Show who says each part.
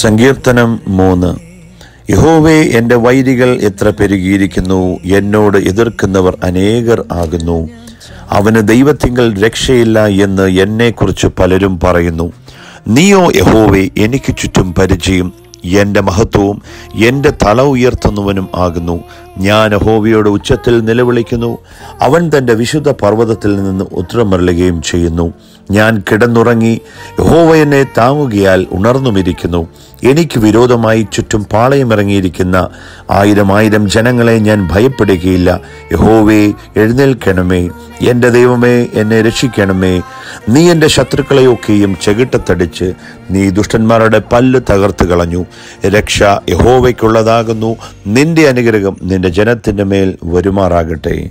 Speaker 1: സങ്കീർത്തനം മൂന്ന്. യഹോവേ എന്റെ വൈരികൾ എത്ര പെരുകിയിരിക്കുന്നു എന്നോട് എതിർക്കുന്നവർ അനേകർ ആകുന്നു. അവന് ദൈവത്തിങ്കൽ രക്ഷയില്ല എന്ന് എന്നെക്കുറിച്ച് പലരും പറയുന്നു. നീയോ യഹോവേ എനിക്ക് ചുറ്റും പരിചയം. എന്റെ മഹത്വവും എന്റെ തല ഉയർത്തുന്നവനും ആകുന്നു. ഞാൻ യഹോവയോട് ഉച്ചത്തിൽ നിലവിളിക്കുന്നു. അവൻ തന്റെ വിശുദ്ധ പർവതത്തിൽ നിന്ന് ഉത്തരമരളുകയും ചെയ്യുന്നു. ഞാൻ കിടന്നുറങ്ങി യഹോവ താങ്ങുകയാൽ ഉണർന്നുമിരിക്കുന്നു. എനിക്ക് വിരോധമായി ചുറ്റും പാളയമിറങ്ങിയിരിക്കുന്ന ആയിരം ആയിരം ജനങ്ങളെ ഞാൻ ഭയപ്പെടുകയില്ല. യഹോവേ എഴുന്നേൽക്കണമേ. എന്റെ ദൈവമേ എന്നെ രക്ഷിക്കണമേ. നീ എന്റെ ശത്രുക്കളെയൊക്കെയും ചെകിട്ടത്തടിച്ച് നീ ദുഷ്ടന്മാരുടെ പല്ല് തകർത്ത് കളഞ്ഞു. രക്ഷ യഹോവയ്ക്കുള്ളതാകുന്നു. നിന്റെ അനുഗ്രഹം നിന്റെ ജനത്തിന്റെ മേൽ വരുമാറാകട്ടെ.